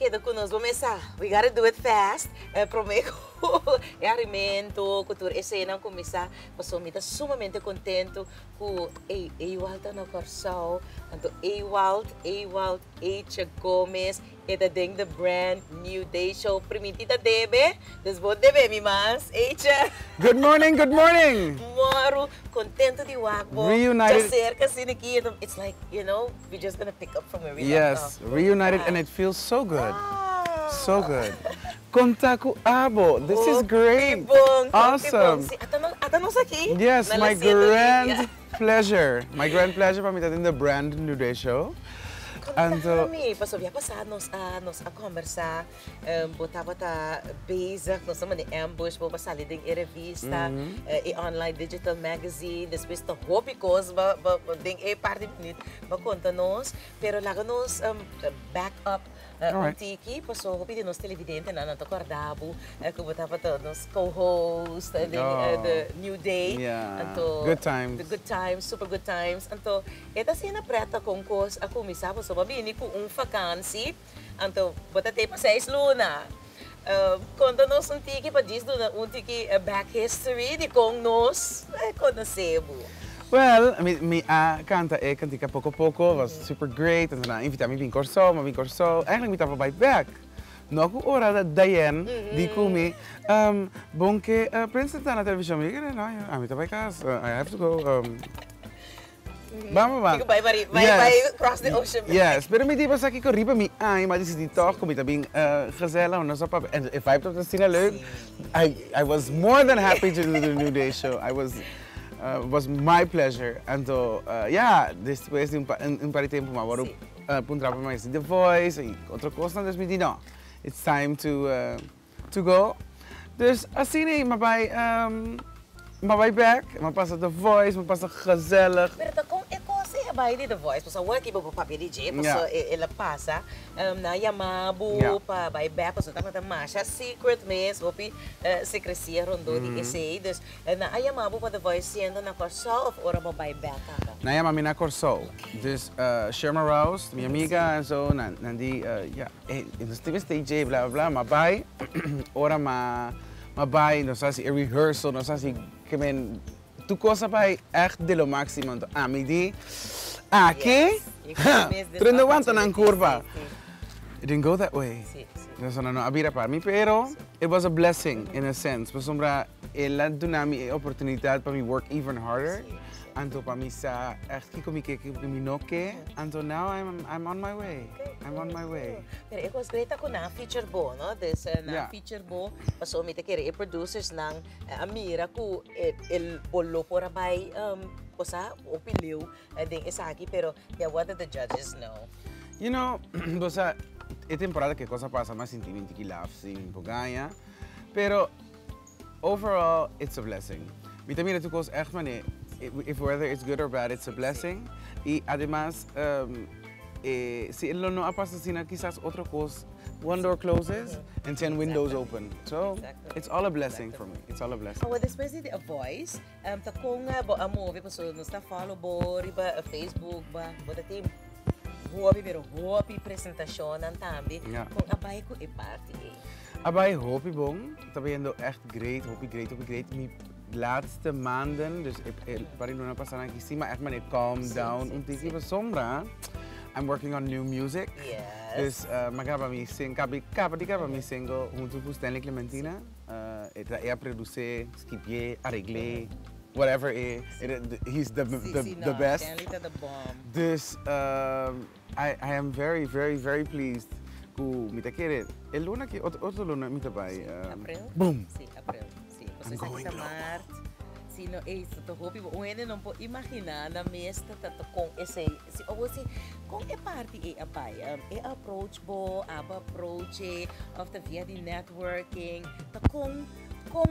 queda conosco. Vamos começar. We gotta do it fast. Uh, prometo. é alimento, cultura. Esse ano começar. Passou me sumamente contento com ei, Ewald no Corsal. Então, Ewald, Ewald, H. Gomes. Ding the brand new day show. Primitita debe. Desbot debe mi mas. H. Good morning, good morning. Moro, contento de wakbo. Reunited. Já cerca assim aqui. It's like, you know, we're just gonna pick up from where we Yes, left off. reunited and it feels so good. Ah. So good. Kontaku Abo, this is Oh, great. Awesome. tibong. Si, atanong, atanong sa ki? Yes, my grand pleasure. My grand pleasure for para in the brand new day show. Convidar-me, uh, eh, possovi passados anos a ah, ah, conversar, um, botava tá basic, nós somos de eh, ambush, vou passar ali em revista, mm -hmm. uh, eh, e online digital magazine, depois tá hobby coisa, ba, ba, ding e parte bonita, ba conta nós, pero laga nós um, back up uh, Alright. Tiki, paso hopi din nos televidente na nato eh, kubota pa to nos co-host, eh, ding, eh, Oh. the new day, Yeah. Anto, Good times. the good times, super good times. Anto, eta sina preta kong kos ako misabo so mabini ko un vakantie. Anto, bota pa seis luna. Uh, quando nós um tiki pa diz do um tiki uh, back history di kong nos eh, sebo. Well, mi, ah, mi uh, kanta e a Poco Poco was super great. En daarna ah, invita mi Winkor I maar Winkor Zo. Eigenlijk met bij back. No, een ora dat Diane, mm-hmm. die kumi, um, bonke uh, eh, prinsen aan de televisie. Ik denk, eh, no, ja, ik bij kaas. I have to go. Um, Bama ba? Ikaw bye bye, bye yes. bye cross the ocean. Yes, pero may di sa akin riba mi ay, ma disi dito ako, may tabing uh, eh, gazela, ano sa pap, and if I thought that's sina leuk, I, I was more than happy to do the New Day show. I was uh, was my pleasure. And so uh, yeah, después de un, pa, un, un par de tiempo Sí. uh, mais The Voice y otra cosa, dus mi di no. It's time to uh, to go. Dus assim nee, maar bij um, maar bij back, maar passa The Voice, maar passa gezellig. Pero The Voice, pa sa work iba pa papi DJ, Yeah. ela pasa, um, na yamabu, Yeah. pa back, pa sa tama ta masha, secret mes, hopi uh, secrecia rondo Mm-hmm. di essay, dus uh, na yamabu pa The Voice siendo na korsa of ora ba by back kaka. Nou ja, maar mina Corso. Dus uh, Sherma Rouse, mijn amiga en zo, na, na die, uh, eh, in de stage, bla bla maar bij, ora maar, maar bij, dan zoals een rehearsal, dan zoals ik, ik ben, tu cosa bij echt de lo máximo, a mi di, aqui, trendo opportunity, ng curva. It didn't go that way. sí, sí. Dus ano, no, abira para mí, pero it was a blessing in a sense. Pues sombra, ela dunami e oportunidad para me work even harder. Anto para mí sa echt kiko mi kiko mi noke. Anto now I'm I'm on my way. I'm on my way. Pero ik was great ako na feature bo, no? Dus uh, na Yeah. feature bo, paso mi te kere producers ng uh, Amira ko el, el polo por abay um posa opiliw uh, ding isaki pero yeah, what did the judges know? You know, bosa, é temporada que cosa pasa em 20 kilaf, sim, pogaya. Pero overall, it's a blessing. Vitamina tu cos echt mane, if whether it's good or bad, it's a blessing. Y además, um, eh, si lo no pasa sina quizás otro cos, one door closes and 10 windows open. So Exactly. it's all a blessing for me. It's all a blessing. Después de A Voice, um, ta kung uh, bo a movie paso no sta follow bo riba uh, Facebook ba, bo da team Hopi pero hopi presentasyon ng tambi Yeah. kung abay ko Aber ich hoffe, bon, dat ben je echt great, hoffe great, hoffe great. Mijn laatste maanden, dus ik ben nog pas aan het maar echt man, ik calm down. Omdat ik sombra. I'm working on new music. Yes. Dus uh, magaba mi single, capa di capa mi single, junto con Stanley Clementina. Uh, eh, ella produce, skipié, arreglé, whatever. It, it, he's the, the, the best. Stanley the bomb. Dus uh, I, I am very, very, very pleased που Mitaquere, el luna que otro, otro luna mita. Boom. Sí, Sí, Mart. Sí, no no puedo imaginar la tanto con ese si o con e eh, um, eh, e approach bo, aba approach e of the via networking, con con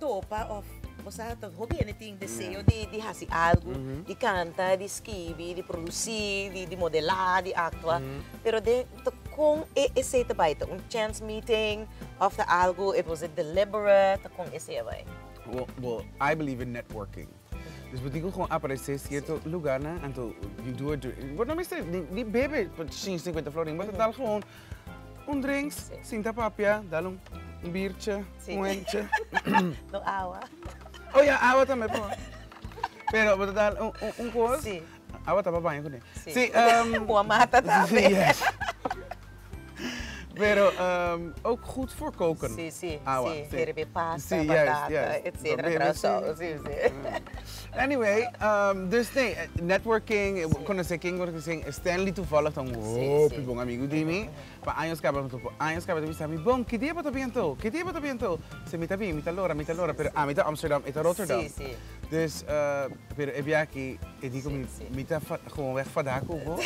topa of Tipo, sa hobieneting deseo yeah. de de fazer algo, mm -hmm. di canta, di scrivi, di produci, de di modela, di actua. Mm. Pero de, to, com esse trabalho, te um chance meeting of the algo, it was a deliberate, to com esse trabalho. Well, well, I believe in networking. Dus we digo gewoon aparecer certo? sí. lugar, né? En toen, you do it, do it. Wordt nou meestal, die baby, 50 florin, maar dat gewoon um drinks, sinta papia, dá um bircha, um enche. Do água. Oye, agua también, por Pero, vou dar um, um, um coisa. Sim. Agua está para banho, né? Sim. é, um... Boa mata também. Yes. Pero um, ook goed voor koken. Zie, zie, zie. Herbie pasta, batata, etc. Trouwens, zie, zie. Anyway, um, dus nee, eh, networking, sí. conhecer wat ik zeg, Stanley toevallig, dan wow, sí, bom amigo de mim. Maar anos que abrimos, anos que abrimos, sabe, bom, que dia bota bientôt, que dia bota bientôt. Se me tá bem, me tá loura, me tá loura, Per, ah, me Amsterdam, me Rotterdam. Dus, eh, per, heb jij aqui, Ik digo, me, gewoon weg vandaag, hoor.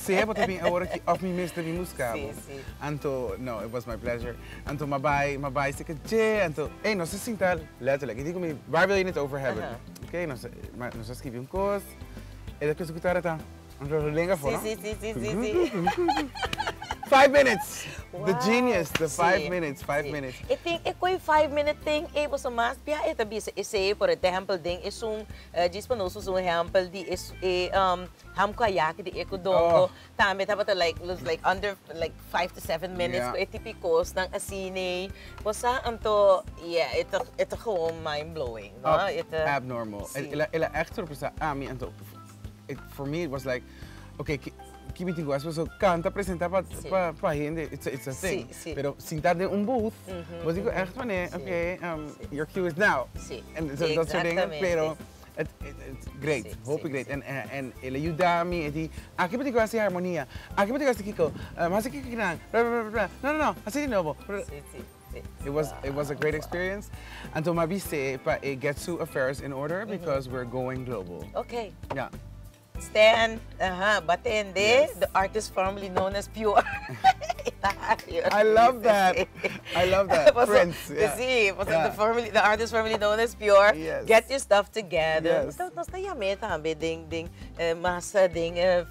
Se é wat bem a hora que of me mista me moest Sí, sí. Anto, no, it was my pleasure. Anto, my bye, my bye, se que, tje, anto, hey, no, se sintal, letterlijk. Ik digo, waar wil je het over hebben? Uh -huh. qué, y nos, nos escribió un cos. Y después escuchar esta, un rolling a Sí, sí, sí, sí, sí. sí. Five minutes. Wow. The genius, the five see, minutes, five see. minutes. I think, if we five minute thing e po mas pia e tabi se eh, se por example ding e eh, Just eh, jis pa nosu sum example di e um ham ko ayak di e ko dongo oh. tambe tapata like looks like under like five to seven minutes ko e tipikos ng asine po sa anto yeah ito ito gewoon oh, mind blowing no? ito abnormal ila ila extra po sa ah, ami anto for me it was like okay 25 pessoas canta, apresenta para para para gente, it's it's a thing. Sim, sim. Pero sentar de um booth, uhum, mas digo, ah, uhum. echt mané, okay, um, your cue is now. Sim. And so, dat soort dingen, pero het, het, het, great, sí, hoop ik great. En, en, en ele ayudami, e di, aqui me digas harmonia, aqui me digas Kiko, mas aqui que não, não, não, assim de novo. Sim, sim. It was wow. it was a great experience. Wow. And so Mabi se pa e get to affairs in order because mm -hmm. we're going global. Okay. Yeah. stand, uh-huh. but then they, yes. the artist formerly known as Pure. I love that. I love that. Prince. Yeah. See, pasok Yeah. the, formerly, the artist formerly known as Pure. Yes. Get your stuff together. Yes. Então, nós temos também ding ding eh, massa ding eh,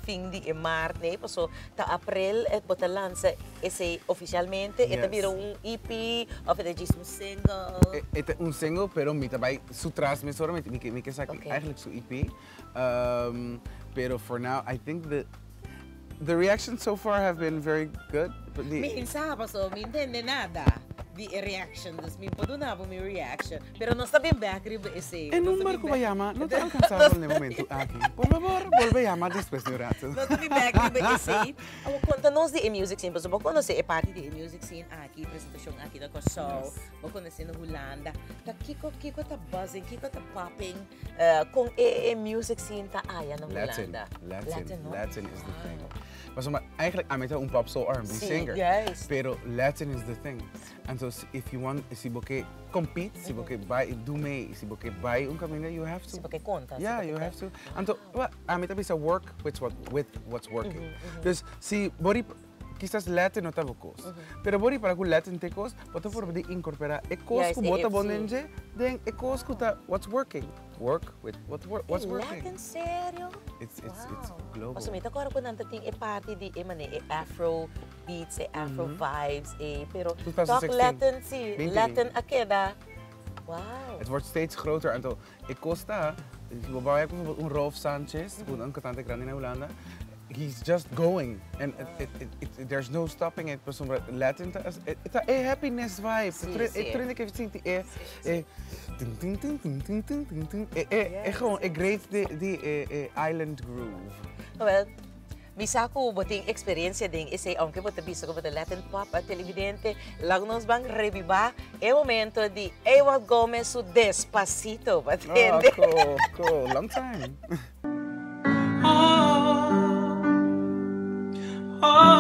em maart, né? Passo ta april et bota lança esse oficialmente. Yes. Eta um EP of het is um single. Eh, is een single, pero mi tabay su transmisor, mi que Okay. eigenlijk su EP. Um, pero for now, I think the the reactions so far have been very good. But the, reaction. Uma mi padunabo mi reaction. Pero no está bien back rib e non Marco Bayama non ti alcanzavo nel momento Aki por favor volve a amar después de rato. Non sta bien back rib ese eh, quando non si è music scene por favor quando si eh, è parte di music scene aqui presentazione aqui da Kosovo yes. vou conhecendo Holanda tá Kiko Kiko tá buzzing Kiko tá popping uh, com e, e music scene é aia na Holanda Latin. Latin, Latin is the thing. Ah. Maar zomaar, eigenlijk, I'm een pop soul R&B singer. yes. Pero Latin is the thing. And so if you want, si boke compete, si boke buy, do mee, si boke buy un camino, you have to. Si baka conta. Yeah, you have to. And so well, I'm it a work with what with what's working. Dus si body quizás Latin no tabo cos. Pero body para ku Latin te cos, boto por de incorporar e cos Yes, ku bota bonenje, then e cos ku ta what's working. Work with what wor- what's Eh, working. Latin, serio? It's it's it's Wow. global. Paso, may takora ko nang tating e party di e mani e afro beats, e afro vibes, e pero 2016. talk Latin si, 20. Latin akeda. Wow. Het wordt steeds groter. En to, ik Costa, ik bijvoorbeeld een Rolf Sanchez, Mm-hmm. een cantante grande in Holanda. he's just going. And it, it, it, there's no stopping it. Por exemplo, Latin tá, assim, é, tá, é happiness vibe. É treino que eu é é, é, é. É. É gewoon. Ik greep die island groove. Well, Bisa ko buting experiencia ding isay aunque buta bisa ko buta Latin pop at televidente lang nos bang reviva e momento di Ewa Gomez su Despacito batende. Oh, cool, cool. Long time. Oh.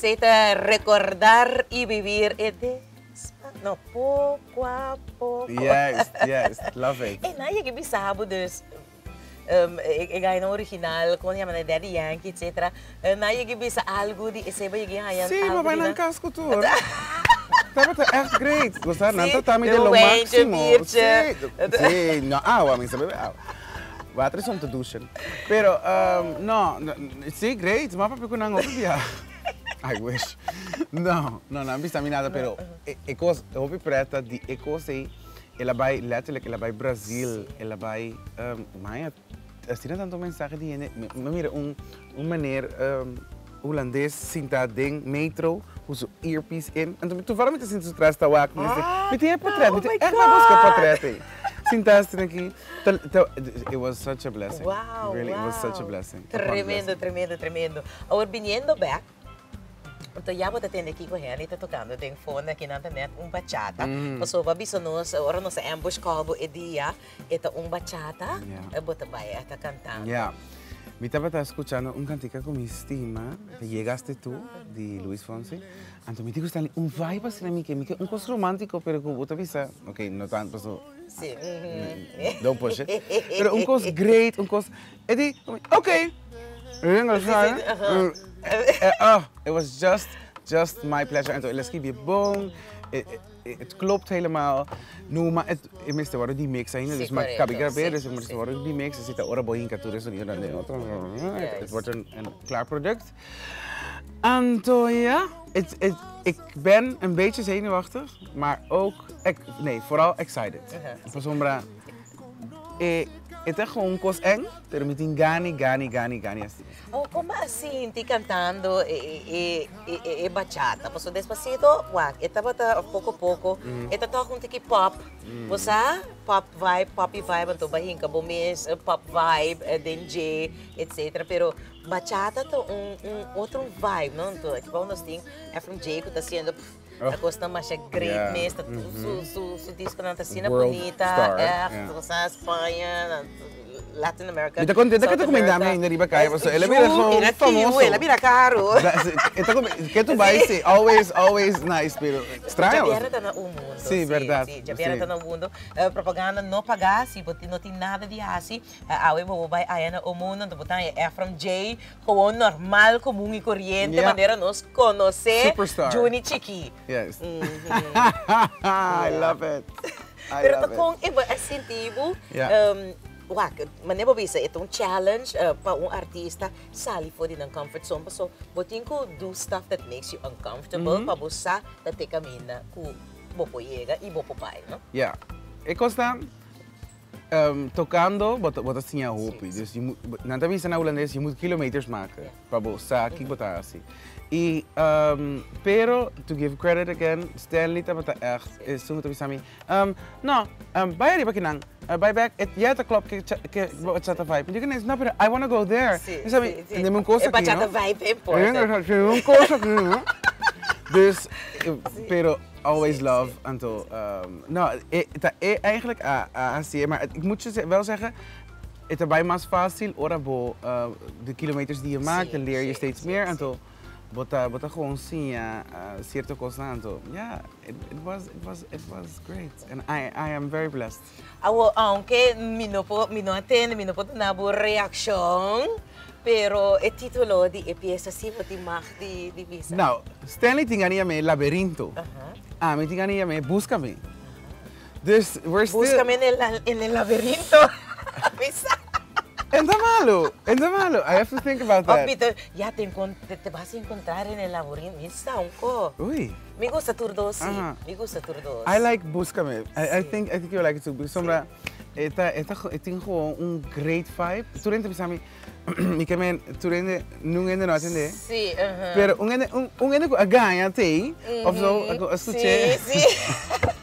necesita recordar y vivir no, poco a poco. Yes, yes, love it. Eh, em, eh, en nou, je hebt dus. Um, original, kon je Daddy Yankee, je algo die hebben, je maar great. Sí, no, agua. Water is om te douchen. Pero, no, sí, great. Maar papa, ik kon I wish. No, no, não vista me nada, pero was hopi preta was sei, ela vai letterlijk, ela vai Brasil, ela vai, um, Maya, assim tanto mensagem me mira um um meneer um, Holandês sinta ding metro, zo earpiece in. En toen toevallig met de Sinto Trasta wak, die portret, met oh die my echt maar busca portret. eh. Sinta aqui. It was such a blessing. Wow, Really, wow. it was such a blessing. Tremendo, tremendo, tremendo. Ahora viniendo back, então já vou ter aqui com ele, está tocando tem fone aqui na internet um bachata. Mm. So babiso nos, ora nossa ambush call e dia, esta um bachata, Yeah. e bota vai está cantando. Ya. Mi estaba escuchando un cantica con mi estima, que llegaste tú, de Luis Fonsi. Entonces me dijo, un vibe así mí, que un cosa romántico, pero como otra vez, ok, no tanto, so, Sim. uhum. don't push it. Pero un cosa great, un e di, ok. Venga, sabe? Eh, eh, oh, it was just, just my pleasure. En toen, let's keep it. Eh, het klopt helemaal. Nu, maar het, tenminste, worden die mix zijn. Dus maar cabigrabeer, dus maar worden die mix. Er zitten orabo dus in, katoeris en hier en. Het wordt een, een klaar product. Antonia, it, it, ik ben een beetje zenuwachtig, maar ook, nee, vooral excited. Uh -huh. Sombra, eh, het is gewoon kos eng, pero een gani, gani, gani, gani. assim. Oh, como assim, ti cantando e, e, e, e, bachata? Despacito, wag, ita bata pouco pouco, ita to kung tiki pop, você pop vibe, poppy vibe, ka bumis, eh, pop vibe, eh, DJ, etc. Pero bachata to um, um outro vibe, não? To, tipo, nós tem Efraim J que tá sendo Oh. A costa mais greatness, Yeah. tá su, su, su disco não tá sendo World bonita, star, é, você Espanha, Latin America. Que South tu comida America. me na riba kaya, so, ela mira so famoso. Ela mira caro. Ito ko, que tu vai ser always, always nice, pero estranho. Já vieram na o mundo. Sim, verdade, já sim. vieram no mundo. Propaganda não pagasse, porque não tem nada de assim. Awe mo vai aí na o mundo, então botar é from J, como normal, comum e corriente, Yeah. maneira nos conhecer. Superstar. Juni Chiqui. Yes. I love it. I Pero love it. iba incentivo, Yeah. um, manebo bisa itong challenge uh, pa un artista sali for din ng comfort zone pa so botin ko do stuff that makes you uncomfortable Mm-hmm. pa busa ta te kamina ku bopo yega i bopo pai no Yeah. E costa Um, tocando, wat, wat is tinha roupa. Dus je moet, na te na holandês, je moet kilometers maken. Para bolsar, que botar assim. Um, pero, to give credit again, Stanley tá botar echt. E sungo te bisami. Um, no, um, bij ali para nang. Uh, bye back. het ya ta klop que que bachata vibe. You can is not I want to go there. Sí, sí, sí. En de mijn cosa que. Bachata vibe, importa. En de mijn cosa que, Dus, pero always love. Anto, um, nou, eh, eh, eigenlijk ah, ah, assim, maar ik moet je wel zeggen, het is bij mas fácil, ora bo, uh, de kilometers die je maakt, dan leer je steeds meer. sim. Anto, bota, bota gewoon zien, ja, uh, cierto cosa, anto, ja, it, it was, it was, it was great, and I, I am very blessed. Aunque mi no po, mi no atende, mi no po nabo reaction, Pero. No, Stanley tingania me. Uh -huh. Ah, me tingania me búscame. There's, we're still... En el, en el laberinto. Anda malo, anda malo. I have to think about that. Oh, ya te, te, vas a encontrar en el laberinto. Misa, unco. Uy. Me gusta tu dos, sí. Uh -huh. Me gusta tu dos. I like Búscame. Sí. I, think, I think you like it too. Sombra, sí. esta, esta, esta, un great vibe. Tú le a. een toen rente nu in de nacht in de. Sí, ajá. Pero un ende un un ende a ganha te of zo Mhm. ako escuché. Sí, sí.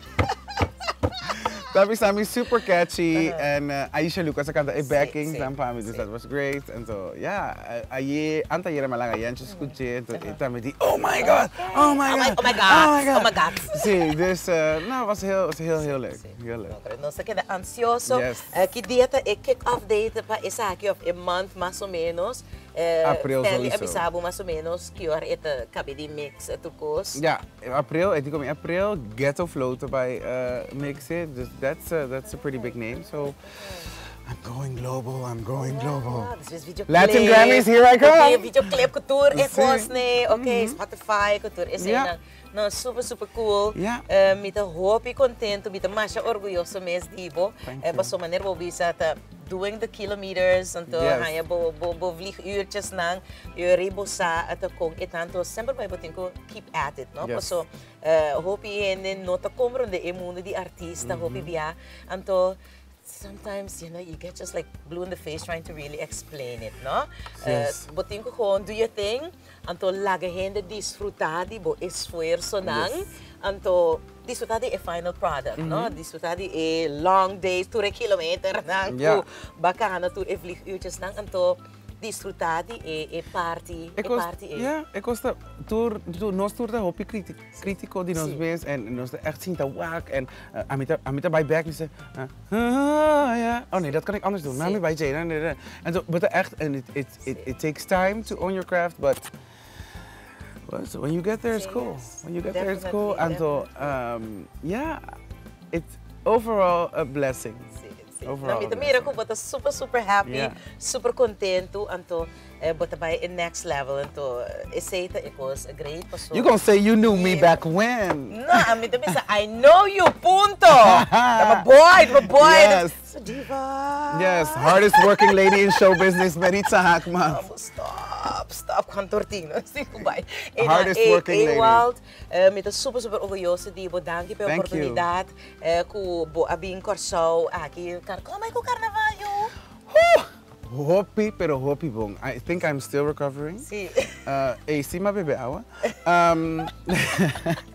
Dat bisami super catchy and uh, Aisha Lucas canta a Sí, backing sí, pami. Dus that was great. And so yeah, ayer anta yera malaga yan escuché. Então ita me di oh my god. Oh my Oh my- god. oh my God, oh my God. Sim, dus uh, nou was heel was heel heel leuk. Heel leuk. No, pero no se queda ansioso. Yes. Eh, que día te eh, kick-off date para esa aqui of a month más o menos. eh, april sowieso. Episabo mas ou menos, que hora ita KBD mix ito kos. Ja, april, ito kami april, ghetto flow to by uh, mix it. That's a, that's a pretty big name, so... I'm going global, I'm going global. Dus yeah, Latin Grammys, here I come. Okay, videoclip, couture ecos, ons, nee. Oké, okay, mm -hmm. Spotify, couture is yeah. Nou, super, super cool. Yeah. Uh, met een hoop content, met een massa orgulhoso mesmo. Thank uh, you. Passou maneira, vou doing the kilometers and to ga je bo, bo, bo vlieguurtjes lang je rebosa at kong itan sempre bij botinko keep at it no yes. so uh, hoop je en nota komron de emune die artista mm -hmm. hoop via to sometimes you know you get just like blue in the face trying to really explain it no eh, yes. uh, botinko do your thing and to lage hende disfrutadi bo esfuerzo nang yes. to anto disfrutadi e final product, no? Disfrutadi e long days, ture kilometer nang, Ja. ku bacana, tu e vlieguurtjes nang, anto disfrutadi e, e party, e was, party e. ja, ik was de, tour, tour, nos tour de hopi critico, critico die nos en nos de echt zien te wak en uh, amita amita bij back ze, uh, ah, oh nee dat kan ik anders doen, maar Sim. bij Jane en zo, but echt and it, it, it, it takes time to own your craft, but well, so when you get there it's cool, when you get there it's cool, Definitely, and so um, yeah, it's overall a blessing. Sim, sim. Overall, Na, mita blessing. mira ko bota super super happy, Yeah. super contento anto eh, bota by in next level anto eh, aceita it was a great paso. You gonna say you knew me back when? No, a mita bisa I know you punto. I'm a boy, I'm a boy. Yes. So diva. Yes, hardest working lady in show business, Maritza Hackman. stap, stap, kantoor Hardest working lady. Met een super, super orgulhosa de bo pela oportunidade. Uh, ku bo in corsou aqui. Como é carnaval? Hopi, pero hopi bon. I think I'm still recovering. Eh, eh, sí. Uh, hey, ma bebe. Ah. Um,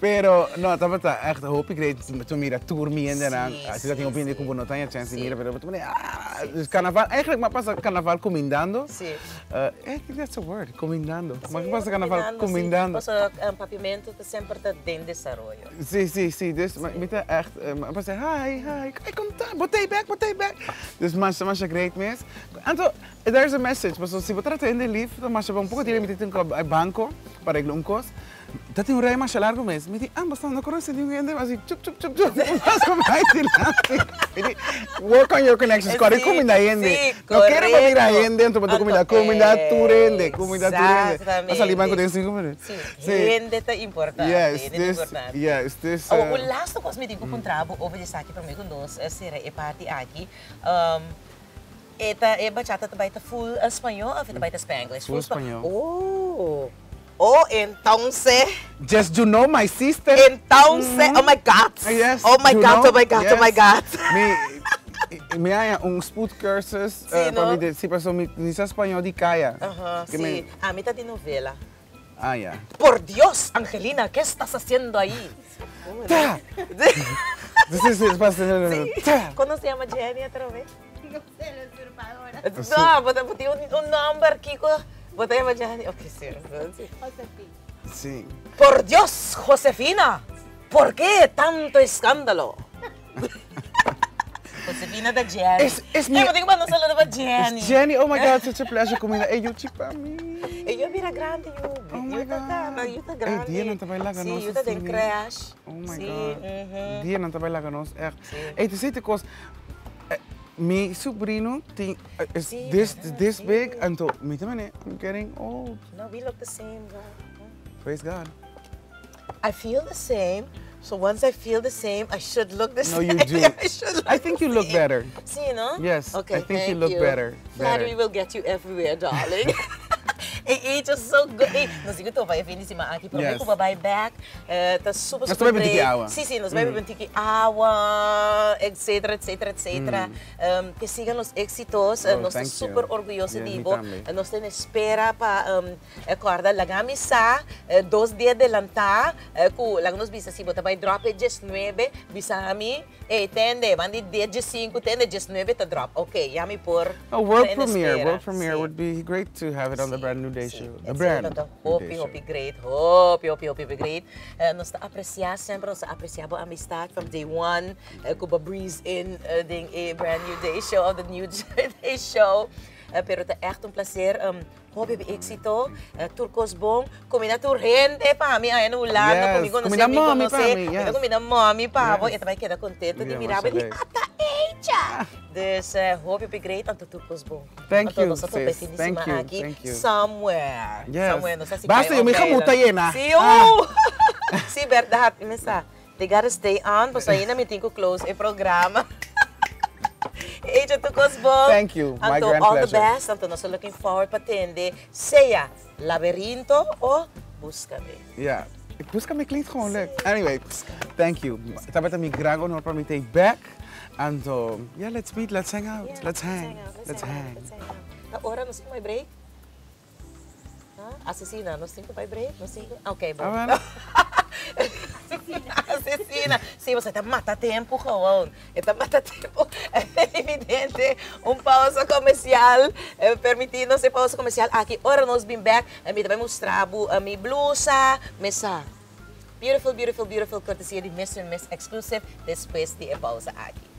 Pero, no, ta, echt hoop ik reed toen mira tour mi en Sí, als dat sí, in sí. kubo no tanya chance Sí. mira, pero toen ah, dus carnaval, eigenlijk maar pasa carnaval comindando. Sí. Uh, I think that's a word, comindando. Maar Sí, carnaval combinando, comindando. Sí. Pues, uh, um, pavimento sempre está em desarrollo. Sim, sim, sim. Dus met de echt, maar pas hi, hi, ik kom daar, botei back, botei back. Dus mas mas great miss. Então, there's a message, mas se você trata de então mas um pouco de limite tem que banco para ir luncos. Dat tem um rei mais largo mês. Me diz, ah, basta não conhece ninguém, mas assim, chup chup chup chup. Mas como vai te lá? Work on your connections. Sí, Corre comida gente. sí, Não quero para ir a gente, então para comida, comida turende, comida turende. Exactamente. Mas ali banco tem cinco minutos. Sí. Gente está importante. Yes, gente this, importante. yes, this. Oh, uh, o last coisa me digo com trabo, ouve de aqui para mim com dois, é ser é parte aqui. Um, eta é bachata também tá full espanhol ou também tá spanglish? Full spa- espanhol. Oh. Oh, entonces. Just you know my sister. Entonces, mm -hmm. oh my God. Ah, yes, oh my God, oh know? oh my God, yes. oh my God. Mi, mira, un cursos sí, uh, ¿no? para mi, sí, pero mi, mi español de calla. Uh -huh, sí. Me... A mí te di novela. Ah, ya. Yeah. Por Dios, Angelina, ¿qué estás haciendo ahí? sí, sí, ¿Cómo se llama Jenny otra vez? No sé, la pues, pues, tiene un, un nombre, Kiko. Botella de María de okay, sí. Josefina. Sí. Por Dios, Josefina. ¿Por qué tanto escándalo? Josefina da Jenny. Es, es mi... Jenny. Oh my God, such a pleasure comida. E eu tipo a grande. Oh my God. Grande. Diana Oh my God. Diana também lá ganos. Kost. Que coisa. Meu sobrinho tem eh, is Sim, this this sim. big and to me também I'm getting old. No, we look the same, girl. Praise God. I feel the same. So once I feel the same, I should look the No, same. you do. I, should look I think you look better. See, you know? Yes, Okay. I think you look better, Flattery better. will get you everywhere, darling. e it's just so good. Eh, nasiguro to, pa-finish si Maaki. Pero yes. ko babay back. Uh, super super. Nas babay bintiki awa. Si, si, nas babay mm. bintiki awa, etc, etc, etc. Mm. Um, que sigan los éxitos. Oh, uh, nos super you. yeah, digo. Uh, nos espera pa, ehm, eh, um, acorda, lagami sa, uh, dos días adelanta, uh, eh, ku, lang nos bisa si bota bay drop it just 9, bisa mi, eh, tende, mandi 10, 5, tende, just 9 ta drop. Okay, yami por. A world premiere, world premiere would be great to have it on the brand new foundation. Sim. Esse brand. Da hope, hope great, hope, hope, hope great. Eh, uh, nós tá apreciar sempre, nós tá apreciar a amistade from day one. Eh, uh, Kuba breeze in uh, ding a brand new day show of the new day show. Pero ta echt een plezier. Um, Hobby Éxito, uh, Turcos Bom, comida tu gente, pa mí, en ano, Holanda, yes. conmigo, no sé, mami, conoce, pa mí, yes. comida mami, pa yes. vos, y también queda contento, yes, y miraba, y ata, Lucha. This uh, hope you'll be great on Tutupusbo. Thank you, sis. Thank you, thank you. Somewhere. Yes. Somewhere. Não sei se Basta, eu me kamuta yun, ah. See you! Ah. See, Berdahat, misa. They gotta stay on, basta yun namin ko close e programa. Agent Tucosbo. Thank you. My Anto, grand all pleasure. the best. Anto, nosso looking forward patende. Seya, laberinto o búscame. Yeah. Busca me klinkt gewoon leuk. Anyway, thank you. Tabat mi para me take back. And uh, yeah, let's meet, let's hang out, Yeah, let's hang, out, let's hang. Let's hang out. Na hora, nós temos break? Ah, Asesina, nós temos break? Nós temos... Ok, bom. Ah. Asesina. Sim, você está mata tempo, gewoon. Está mata tempo. É evidente. Um pausa comercial. Eh, permitindo essa pausa comercial. Aqui, ora nós bem back. A mim também mostrar a minha blusa. Mesa. Beautiful, beautiful, beautiful. Cortesia de and Miss Exclusive. Depois de pausa aqui.